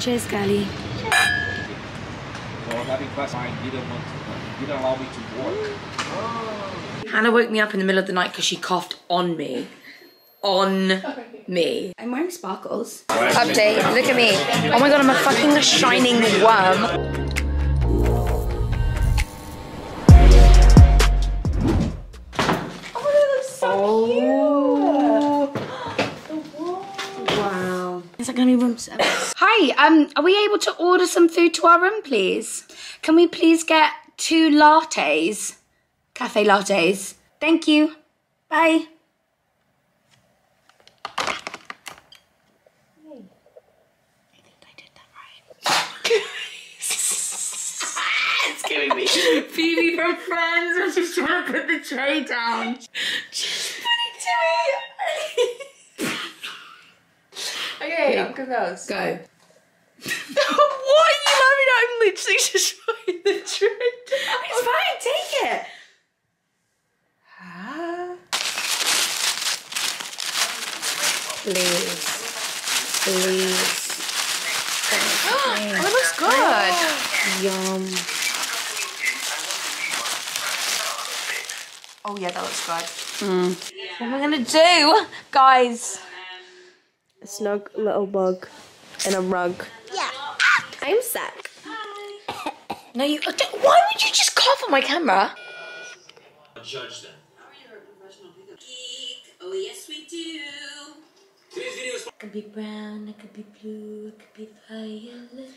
Cheers, girlie. So that implies I didn't want to, didn't allow me to work. Hannah woke me up in the middle of the night because she coughed on me. On me. I'm wearing sparkles. Update, look at me. Oh my god, I'm a fucking shining worm. Wow. Is that gonna be room service? Hi, um, are we able to order some food to our room, please? Can we please get two lattes? Cafe lattes. Thank you. Bye. I think I did that right. it's giving me Phoebe from Friends when she's trying to put the tray down. She's putting to me. Okay, I'm confused. Go. what are you laughing at? I'm literally just trying the trick. It's fine, take it. Ah. Please. Please. Oh, it looks good. Yum. Oh yeah, that looks good. What am I gonna do? Guys. A snug little bug in a rug. Yeah. I'm sick. No, you. uh, Why would you just cough on my camera? judge them. Oh, yes, we do. Today's video is It could be brown, I could be blue, I could be violet.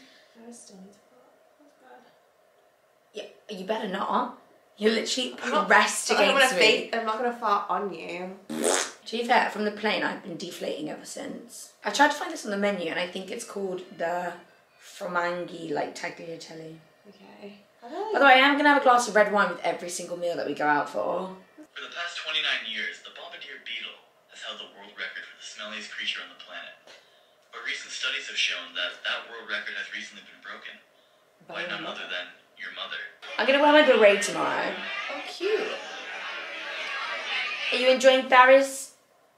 Yeah, you better not. You're literally pressed I'm not against gonna me. I'm not gonna fart on you. To be fair, from the plane, I've been deflating ever since. I tried to find this on the menu, and I think it's called the Fromanghi, like tagliatelle. Okay. By the way, I am gonna have a glass of red wine with every single meal that we go out for. For the past 29 years, the bombardier beetle has held the world record for the smelliest creature on the planet. But recent studies have shown that that world record has recently been broken by none other than your mother. I'm gonna wear my beret tomorrow. Oh, cute. Are you enjoying Paris?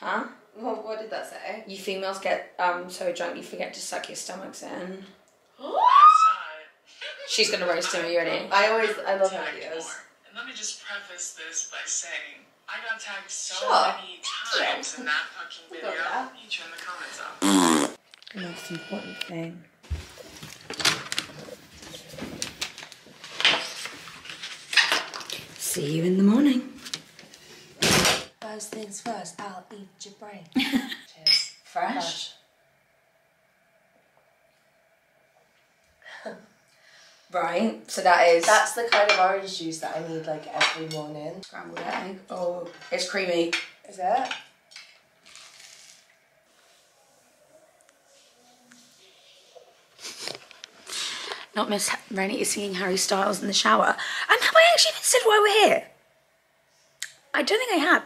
Huh? What, what did that say? You females get um so drunk you forget to suck your stomachs in. She's gonna roast him. Are you ready? I always, I love her videos. And let me just preface this by saying I got tagged so Sure. many times in that fucking video. go with that. You turn the comments off. The most important thing. See you in the morning. First things first, I'll eat your brain. Cheers. Fresh. Right, so that is That's the kind of orange juice that I need like every morning. scrambled egg. Oh, it's creamy. Is it? Not Miss Rennie is singing Harry Styles in the shower. And have I actually even said why we're here? I don't think I have.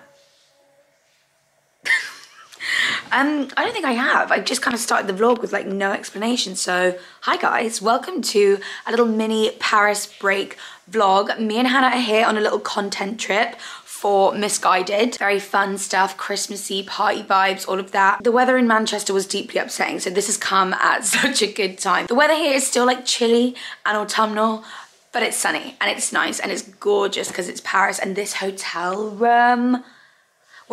Um, I don't think I have. I just kind of started the vlog with like no explanation. So, hi guys, welcome to a little mini Paris break vlog. Me and Hannah are here on a little content trip for Missguided. Very fun stuff, Christmassy, party vibes, all of that. The weather in Manchester was deeply upsetting, so this has come at such a good time. The weather here is still like chilly and autumnal, but it's sunny and it's nice and it's gorgeous because it's Paris and this hotel room.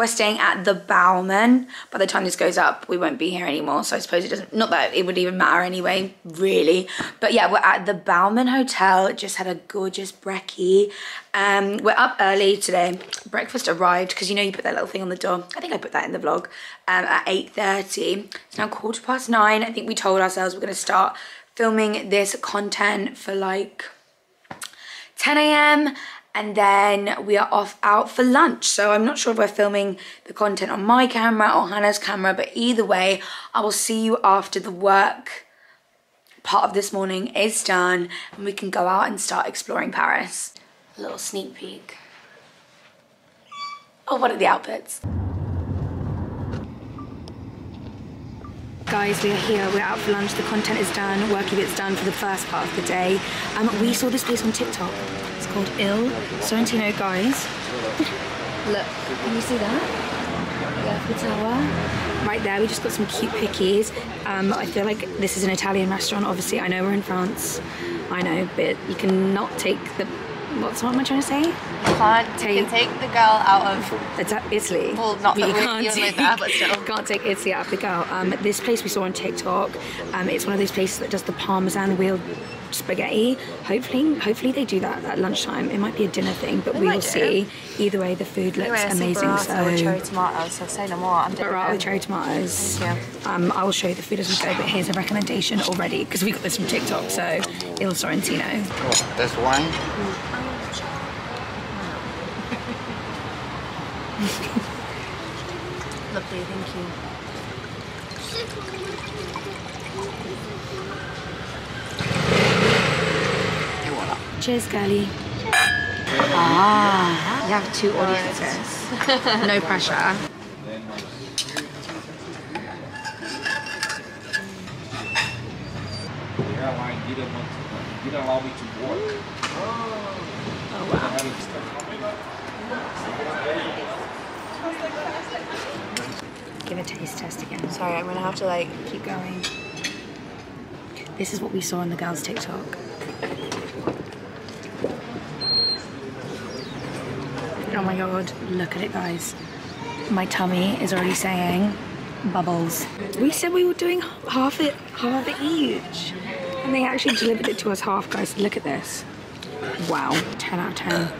We're staying at the Bowmann. By the time this goes up, we won't be here anymore. So I suppose it doesn't, not that it would even matter anyway, really. But yeah, we're at the Bowmann Hotel. Just had a gorgeous brekkie. Um, we're up early today. Breakfast arrived because you know you put that little thing on the door. I think I put that in the vlog um, at 8.30. It's now quarter past nine. I think we told ourselves we're going to start filming this content for like 10 a.m. and then we are off out for lunch. So I'm not sure if we're filming the content on my camera or Hannah's camera, but either way, I will see you after the work part of this morning is done and we can go out and start exploring Paris. A little sneak peek. Oh, what are the outfits? Guys, we are here, we're out for lunch, the content is done, worky bit's done for the first part of the day. Um, we saw this place on TikTok. Called Il Sorrentino, guys. Look, can you see that? The Eiffel Tower. Right there, we just got some cute pickies. Um, I feel like this is an Italian restaurant, obviously. I know we're in France. I know, but you cannot take the... What's what am I trying to say? Can't Take- you can take the girl out of It's Italy. Well, not that you we- can't you take, there, but still. Can't take Italy out of the girl. Um, this place we saw on TikTok, um, it's one of those places that does the parmesan wheel spaghetti. Hopefully, hopefully they do that at lunchtime. It might be a dinner thing, but we will do. see. Either way, the food looks Anyway, I see amazing. burrata with So. cherry tomatoes, so say no more. I'm But right with cherry tomatoes. Thank Um, I will show you the food as we go, but here's a recommendation already because we got this from TikTok. So, Il Sorrentino. That's wine. Lovely, thank you. Cheers, girlie. Ah, you have two audiences. no pressure. Didn't want to, didn't allow me to. Oh, wow. had to start. Give a taste test again. Sorry, I'm gonna have to like Keep going. This is what we saw on the girls' TikTok. Oh my god, look at it, guys. My tummy is already saying bubbles. We said we were doing half it, half it each. And they actually delivered it to us half, guys. Look at this. Wow, 10 out of 10.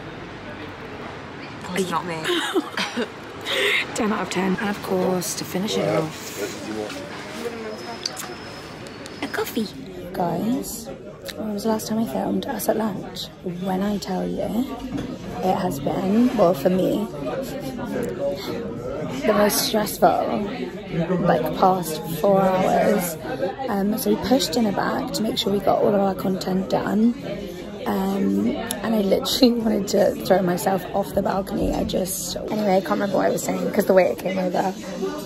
it's not me. 10 out of 10. And of course, to finish it off, a coffee. Guys, when was the last time I filmed us at lunch? When I tell you, it has been, well, for me, the most stressful, like, past four hours. Um, so we pushed dinner back to make sure we got all of our content done. Um, and I literally wanted to throw myself off the balcony. I just, anyway, I can't remember what I was saying because the way it came over.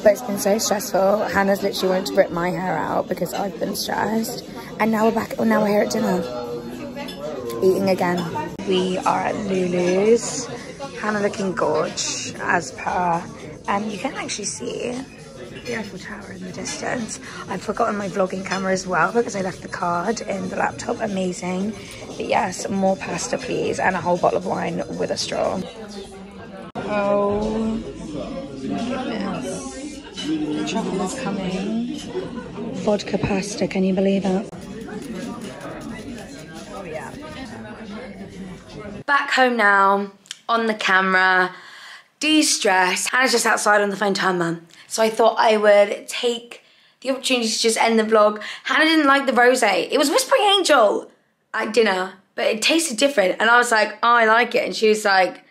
But it's been so stressful. Hannah's literally wanted to rip my hair out because I've been stressed. And now we're back, oh, now we're here at dinner. Eating again. We are at Lulu's. Hannah looking gorge as per. And you can actually see the Eiffel Tower in the distance. I've forgotten my vlogging camera as well because I left the card in the laptop. Amazing. But yes, more pasta please and a whole bottle of wine with a straw. Oh goodness. The truffle is coming. Vodka pasta, can you believe it? Yeah. Back home now, on the camera, de-stressed. Hannah's just outside on the phone to her mum. So I thought I would take the opportunity to just end the vlog. Hannah didn't like the rosé. It was Whispering Angel at dinner, but it tasted different. And I was like, oh, I like it. And she was like,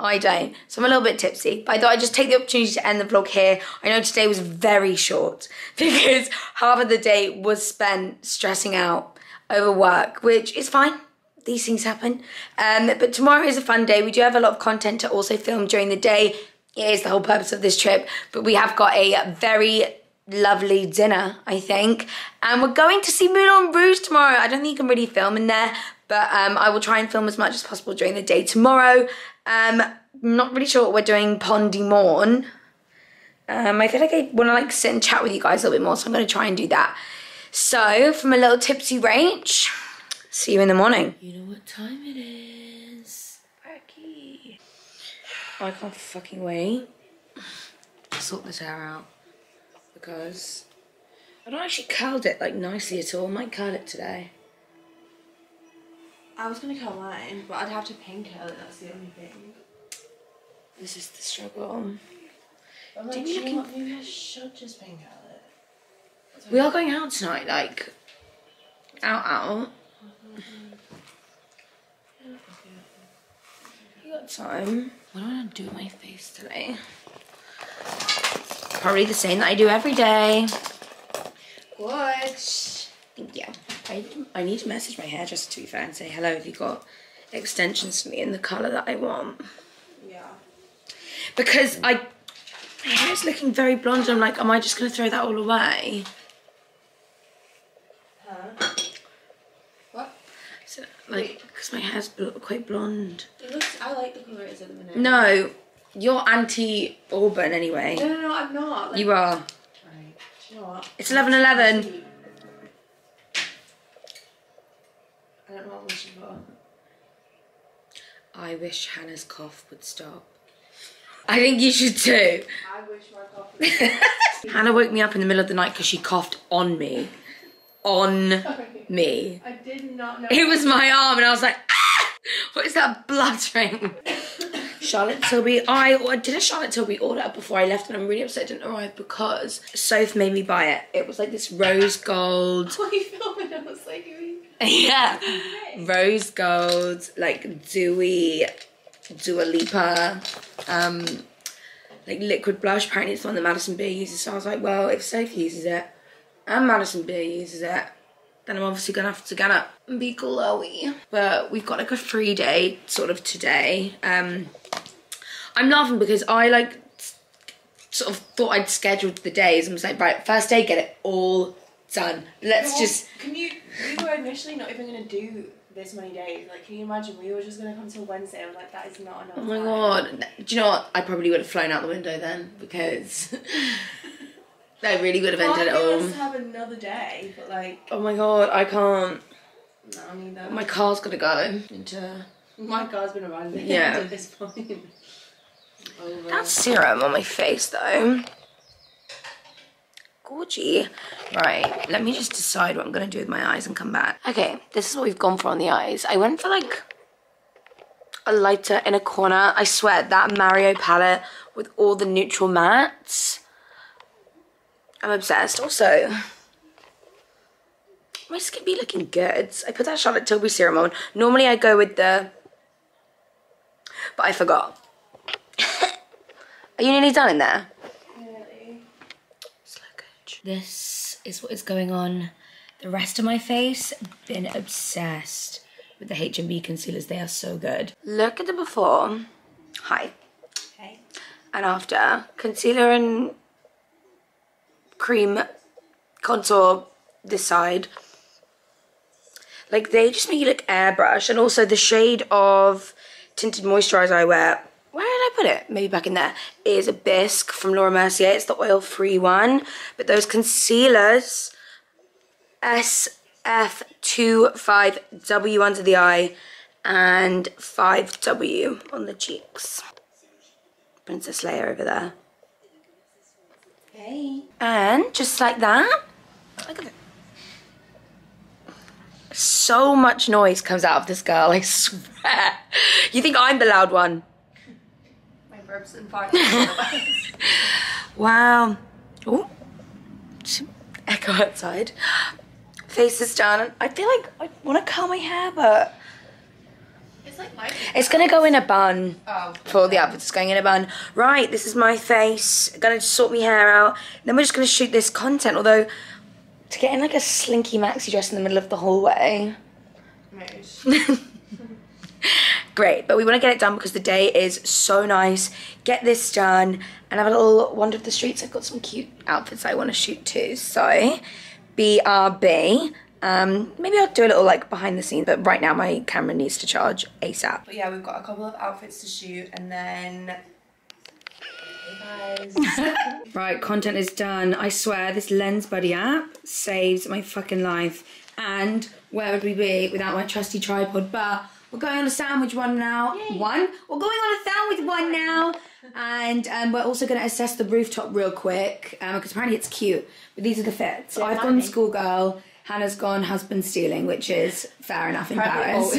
I don't. So I'm a little bit tipsy. But I thought I'd just take the opportunity to end the vlog here. I know today was very short because half of the day was spent stressing out over work, which is fine. These things happen. Um, but tomorrow is a fun day. We do have a lot of content to also film during the day. It is the whole purpose of this trip. But we have got a very lovely dinner, I think. And we're going to see Moulin Rouge tomorrow. I don't think you can really film in there, but um, I will try and film as much as possible during the day tomorrow. Um, not really sure what we're doing Pont du Morne. Um, I feel like I want to like sit and chat with you guys a little bit more, so I'm going to try and do that. So, from a little tipsy range, see you in the morning. You know what time it is. Becky. Oh, I can't fucking wait to sort this hair out because I don't actually curled it like nicely at all. I might curl it today. I was gonna curl mine, but I'd have to pin curl it. That's the only thing. This is the struggle. I'm like, you know maybe I should just pin curl. We are going out tonight, like out out. You got time? What do I want to do with my face today? Probably the same that I do every day. Good. Thank you. I, I need to message my hairdresser to be fair and say hello if you got extensions for me in the colour that I want. Yeah. Because I my hair's looking very blonde and I'm like, am I just gonna throw that all away? What? So, like, because my hair's bl- quite blonde. It looks. I like the colour it is at the minute. No, you're anti Auburn anyway. No, no, no. I'm not. Like, You are. Right. Do you know what? It's 11 11. I don't know what we should on. I wish Hannah's cough would stop. I think you should too. I wish my coffee. Hannah woke me up in the middle of the night because she coughed on me. On me. I did not know. It was my arm, and I was like, ah! What is that bluttering? Charlotte Tilbury. I, did a Charlotte Tilbury order before I left, and I'm really upset it didn't arrive because Soph made me buy it. It was like this rose gold. Why are you filming? I was like, yeah. Rose gold, like dewy, Dua Lipa, um, like liquid blush. Apparently, it's the one that Madison Beer uses. So I was like, well, if Soph uses it and Madison Beer uses it, then I'm obviously gonna have to get up and be glowy. But we've got like a free day sort of today. Um, I'm laughing because I like sort of thought I'd scheduled the days and was like, right, first day, get it all done. Let's Well, just Can you? We were initially not even gonna do this many days. Like, can you imagine? We were just gonna come till Wednesday. I was like, that is not enough. Oh my time. god. Do you know what? I probably would have flown out the window then because I really would have ended of it me all. wants have another day, but like, Oh my god, I can't. no, neither. My car's gotta go into. My car's been abandoned Yeah. at this point. Over. That's serum on my face though. Gorgy. Right, let me just decide what I'm gonna do with my eyes and come back. Okay, this is what we've gone for on the eyes. I went for like a lighter in a corner. I swear that Mario palette with all the neutral mattes. I'm obsessed. Also, my skin be looking good. I put that Charlotte Tilbury serum on. Normally I go with the, but I forgot. Are you nearly done in there? This is what is going on. The rest of my face, been obsessed with the H&B concealers. They are so good. Look at the before. Hi. Okay. And after. Concealer and cream contour this side. Like they just make you look airbrush. And also the shade of tinted moisturizer I wear. Where did I put it? Maybe back in there. Is a Bisque from Laura Mercier. It's the oil-free one. But those concealers, SF25W under the eye and 5W on the cheeks. Princess Leia over there. Hey. And just like that, look at it. So much noise comes out of this girl, I swear. You think I'm the loud one? My burps and farts. Wow. Oh, echo outside. Face is done. I feel like I want to curl my hair, but it's like my. it's gonna go in a bun. Oh. For the outfits, it's going in a bun. Right, this is my face. Gonna sort my hair out. Then we're just gonna shoot this content. Although, to get in like a slinky maxi dress in the middle of the hallway. Nice. Great, but we want to get it done because the day is so nice. Get this done and have a little wander of the streets. I've got some cute outfits I want to shoot too. So, BRB. Um, maybe I'll do a little like behind the scenes, but right now my camera needs to charge ASAP. But yeah, we've got a couple of outfits to shoot, and then. Hey guys. Right, content is done. I swear this Lens Buddy app saves my fucking life. And where would we be without my trusty tripod? But we're going on a sandwich one now. One? We're going on a sandwich one now. And um, we're also going to assess the rooftop real quick because apparently it's cute. But these are the fits. So I've gone schoolgirl. Hannah's gone husband stealing, which is fair enough in Paris.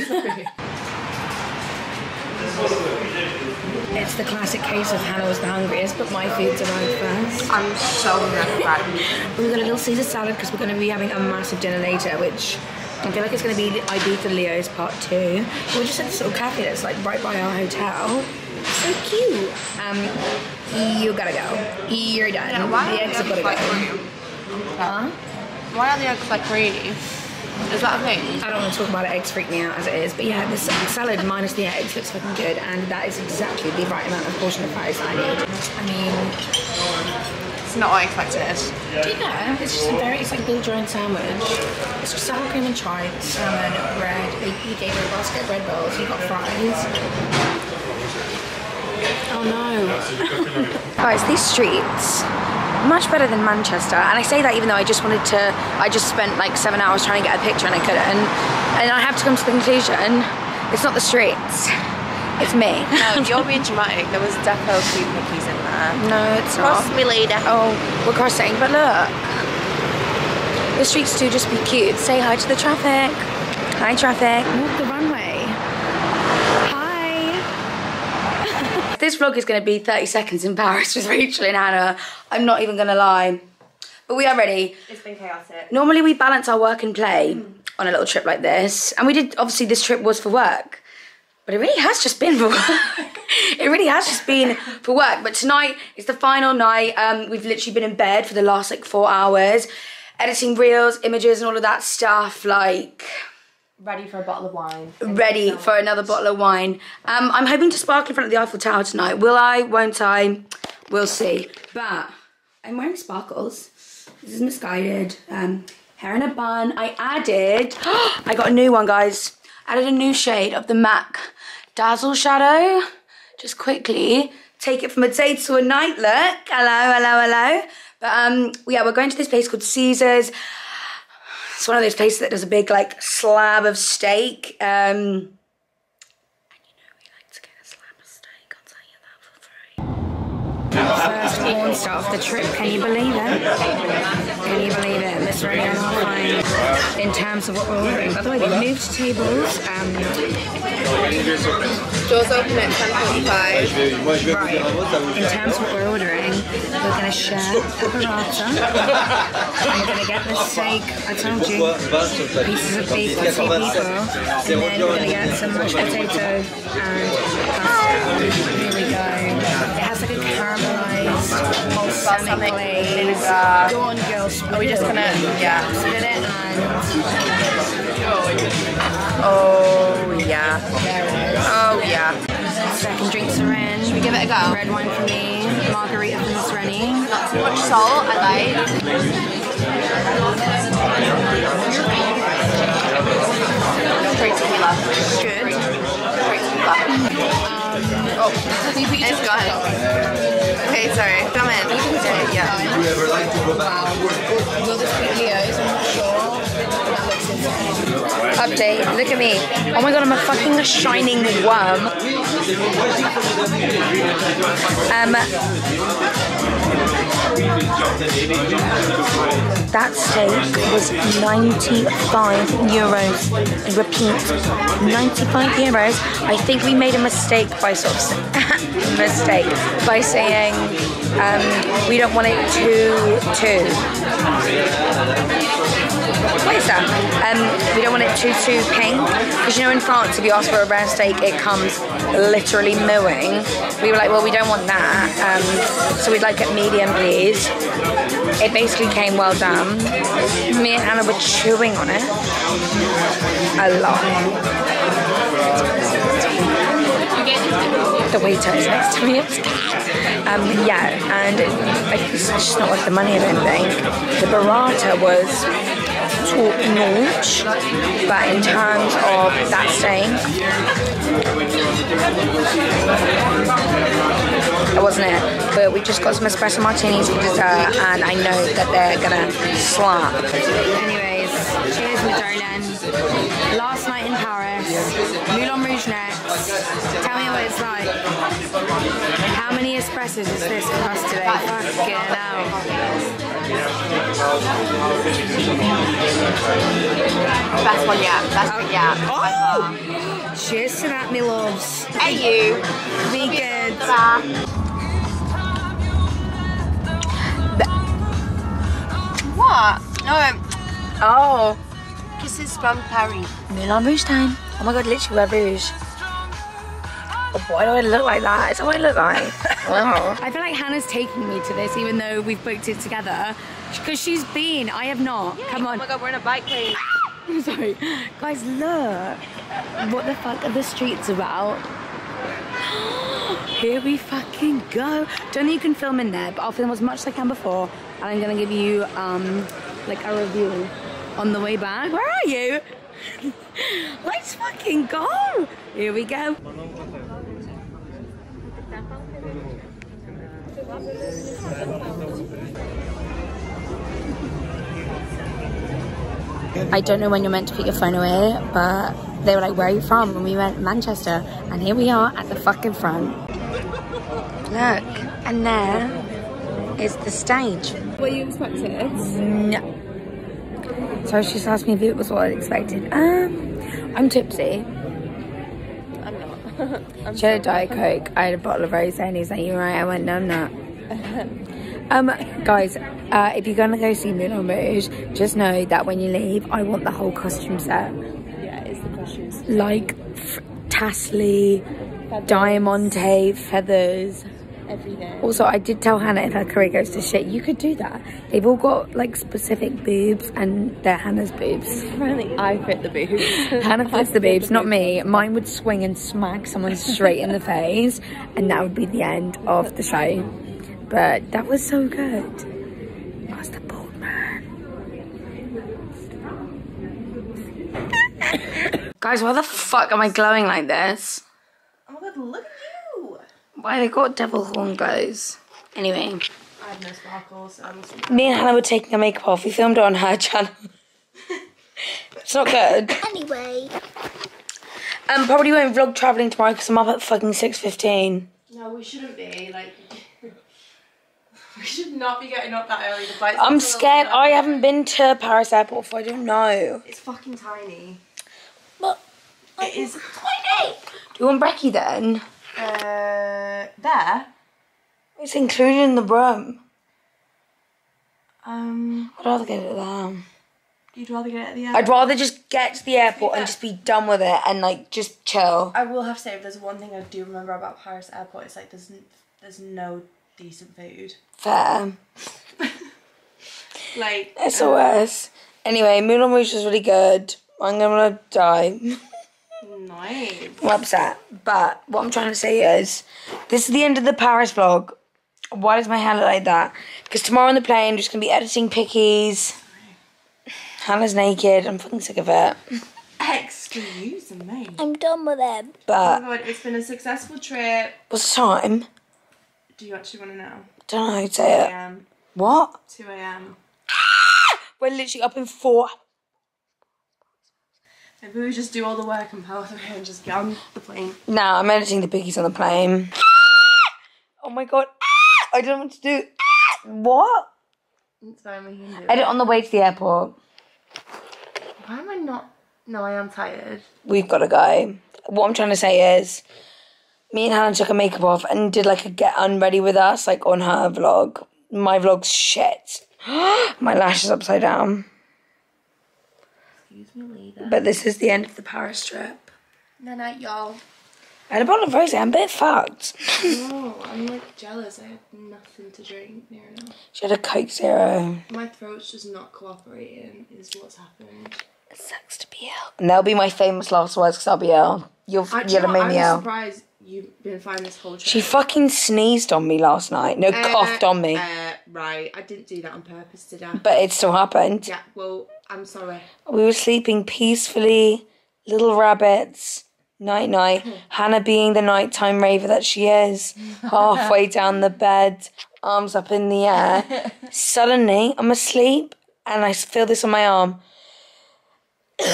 It's the classic case of Hannah was the hungriest, but my food's arrived first. I'm so hungry. We've got a little Caesar salad because we're going to be having a massive dinner later, which I feel like it's going to be the Ibiza Leo's part two. We're just at this little cafe that's like right by our hotel. So cute. Um, you gotta go. You're done. the eggs have gotta go. Huh? Why are the eggs like creamy? Is that a thing? I don't want to talk about it. Eggs freak me out as it is, but yeah, this salad minus the eggs looks fucking good, and that is exactly the right amount of portion of fries I need. I mean, It's not what I expected. do you know? It's just a very, it's like a Bill Jones sandwich. It's just sour cream and chives, salmon, bread. They, he gave her a basket of bread rolls. He got fries. Oh no. Guys, these streets much better than Manchester, and I say that even though I just wanted to. I just spent like seven hours trying to get a picture and I couldn't. And, and I have to come to the conclusion: it's not the streets, it's me. No, you're being dramatic. There was defo food cookies in there. No, it's not. Cross me later. Oh, we're crossing, but look. The streets do just be cute. Say hi to the traffic. Hi, traffic. Walk the runway. Hi. This vlog is going to be 30 seconds in Paris with Rachel and Hannah. I'm not even going to lie. But we are ready. It's been chaotic. Normally we balance our work and play on a little trip like this. And we did, obviously this trip was for work. But it really has just been for work. it really has just been for work. But tonight is the final night. Um, we've literally been in bed for the last like four hours, editing reels, images, and all of that stuff. Like Ready for a bottle of wine. ready for another bottle of wine. Um, I'm hoping to sparkle in front of the Eiffel Tower tonight. Will I? Won't I? We'll see. But I'm wearing sparkles. This is Missguided. Um, hair in a bun. I added. I got a new one, guys. Added a new shade of the MAC Dazzle Shadow. Just quickly take it from a day to a night look. Hello, hello, hello. But um, yeah, we're going to this place called Caesars. It's one of those places that does a big like slab of steak. Um. First porn star of the trip. Can you believe it? Can you believe it? Rennie and Fine in terms of what we're ordering. By the way, we've moved tables. Um, Doors open at 10.45. right. In terms of what we're ordering, we're going to share a burrata. and we're going to get the steak. I told you. Pieces of beef for two people. And then we're going to get some mashed potato and pasta. Balsamic glaze. Go on, girls. Are we just gonna, yeah. Spit it Oh, yeah. there it is. Oh, yeah. Second drinks are in. Should we give it a go? Red wine for me. Margarita for Miss Rennie. Not too much salt, I like. Straight tequila. Good. Straight tequila. Um, oh, it's gone. Okay, sorry. Come in. Okay, yeah. Will this be Leo's? I'm not sure. That. Update. Look at me. Oh my god, I'm a fucking shining worm. Um. That steak was 95 euros. I repeat, 95 euros. I think we made a mistake by sort of s- mistake by saying um, we don't want it too too. What is that? Um, we don't want it too too pink because you know in France if you ask for a rare steak it comes literally mooing. We were like, well we don't want that, um, so we'd like it medium please. It basically came well done. Me and Anna were chewing on it a lot. The waiter is next to me. Um, yeah, and it- it's just not worth the money, I don't think. The burrata was top notch, but in terms of that steak, that wasn't it. But we just got some espresso martinis for dessert, and I know that they're gonna slap. Anyways, cheers. Last night in Paris, Moulin Rouge next. Tell me what it's like. How many espressos is this for us today? Fucking hell. Best one yet. Best one yet. by far. Cheers to that, me loves. Hey, you. Be good. What? No. Oh. Kisses from Paris. Moulin Rouge time. Oh my god, literally wear rouge. Oh, why do I look like that? Is that what I look like? wow. I feel like Hannah's taking me to this even though we've booked it together. Because she's been, I have not. Come on. Oh my god, we're in a bike lane. I'm sorry. Guys, look. What the fuck are the streets about? Here we fucking go. Don't know you can film in there, but I'll film as much as I can before. And I'm gonna give you um like a review on the way back. Where are you? Let's fucking go. Here we go. I don't know when you're meant to put your phone away, but they were like, where are you from? And we went Manchester, and here we are at the fucking front. Look, and there is the stage. What you expected? No. Mm, So she just asked me if it was what I expected. Um, I'm tipsy. I'm not. I'm She had a Diet Coke. I had a bottle of rosé, and he's like, "You right?" I went, "No, I'm not." um, guys, uh, if you're gonna go see Moulin Rouge, just know that when you leave, I want the whole costume set, yeah, it's the questions. like tassely, diamante, feathers. Everything. Also, I did tell Hannah if her career goes to shit, you could do that. They've all got like specific boobs, and they're Hannah's boobs. Apparently, I fit the boobs. Hannah fits the boobs, not me. Mine would swing and smack someone straight in the face, and that would be the end of the show. But that was so good. Master Bald Man. Guys, why the fuck am I glowing like this? Oh my god, look at you! Why they got devil horn glows? Anyway, I have no sparkles, so me and Hannah were taking our makeup off. We filmed it on her channel. it's not good. Anyway, Um, probably won't vlog traveling tomorrow because I'm up at fucking six fifteen. No, we shouldn't be. Like, we should not be getting up that early. The flight's I'm scared. I haven't been to Paris airport before. I don't know. It's fucking tiny. But It is. tiny. Do you want brekkie then? Uh, there. It's included in the room. Um, I'd rather get it there. you'd rather get it at the end. I'd rather just get to the airport and just be done with it and like just chill. I will have to say, if there's one thing I do remember about Paris airport, it's like there's n- there's no decent food. Fair. Like, SOS. Anyway, Moulin Rouge was really good. I'm gonna die. nice. I'm upset. But what I'm trying to say is, this is the end of the Paris vlog. Why does my hair look like that? Because tomorrow on the plane, I'm just gonna be editing pickies. Hannah's naked. I'm fucking sick of it. Excuse me. I'm done with it. Oh But my god, it's been a successful trip. what's the time? Do you actually want to know? Don't know. 2 Say it. a.m. What? 2 a.m. We're literally up in four. Maybe we just do all the work and power through and just get on the plane. No, I'm editing the pickies on the plane. Oh my god. I don't know what to do. What? It's fine, we can do it. Edit on the way to the airport. Why am I not? No, I am tired. We've got to go. What I'm trying to say is, me and Hannah took her makeup off and did like a get unready with us, like on her vlog. My vlog's shit. My lash is upside down. Excuse me, leader. But this is the end of the Paris trip. No, night, y'all. I had a bottle of rosé. I'm a bit fucked. No, I'm like jealous. I had nothing to drink near enough. she had a Coke Zero. My throat's just not cooperating. Is what's happened. It sucks to be ill. And that'll be my famous last words because I'll be ill. You'll, I, you'll have made me I'm ill. surprised you've been fine this whole trip. She fucking sneezed on me last night. No, Uh, coughed on me. Uh, right, I didn't do that on purpose, did I? But it still happened. yeah, well, I'm sorry. We were sleeping peacefully, little rabbits, night night. Hmm. Hannah being the nighttime raver that she is, halfway down the bed, arms up in the air. Suddenly, I'm asleep and I feel this on my arm.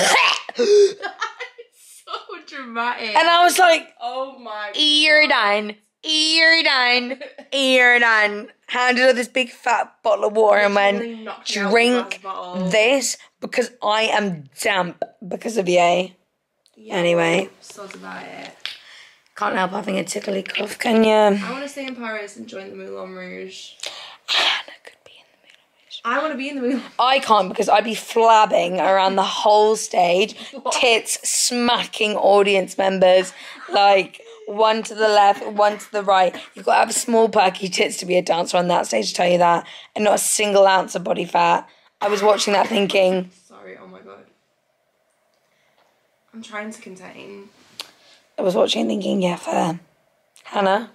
So dramatic. And I was like, oh my. you're done. You're done. You're done. Handed her this big fat bottle of water and went, knocked me out with a drink this because I am damp because of you. Anyway. Soz about it. Can't help having a tickly cough, can you? I want to stay in Paris and join the Moulin Rouge. Hannah could be in the middle. I want to be in the Moulin. I can't because I'd be flabbing around the whole stage, tits smacking audience members, like one to the left, one to the right. You've got to have small perky tits to be a dancer on that stage, to tell you that, and not a single ounce of body fat. I was watching that thinking, Sorry. Oh my god. I'm trying to contain. I was watching thinking, yeah, fair. Hannah,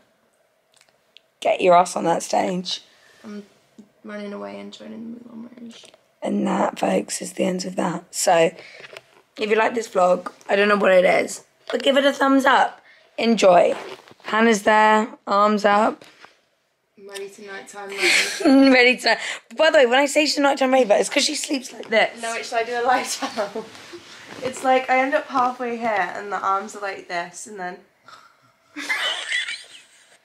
get your ass on that stage. I'm running away and joining the Moulin Rouge. And that, folks, is the end of that. So, if you like this vlog, I don't know what it is, but give it a thumbs up. Enjoy. Hannah's there, arms up, ready to nighttime rave. ready to. By the way, when I say she's a nighttime raver, it's because she sleeps like this. no, wait, should I do a lie down? It's like I end up halfway here and the arms are like this and then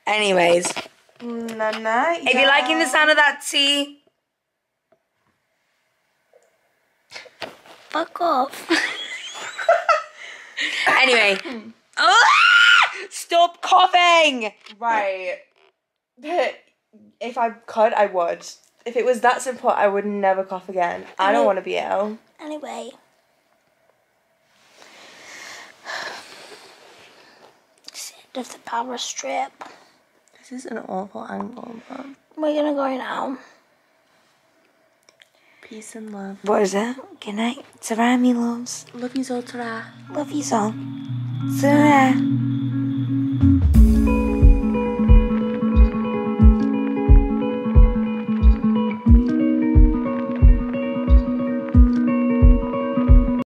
Anyways, na na. if you're liking the sound of that tea, fuck off. anyway, Ah! Stop coughing. Right. But if I could, I would. If it was that simple, I would never cough again. I don't want to be ill. Anyway. End of the power strip. This is an awful angle, but We're gonna go now. peace and love. What is it? Good night. Sarah, me loves. Love you, Zoltara. Love you so. Sarah.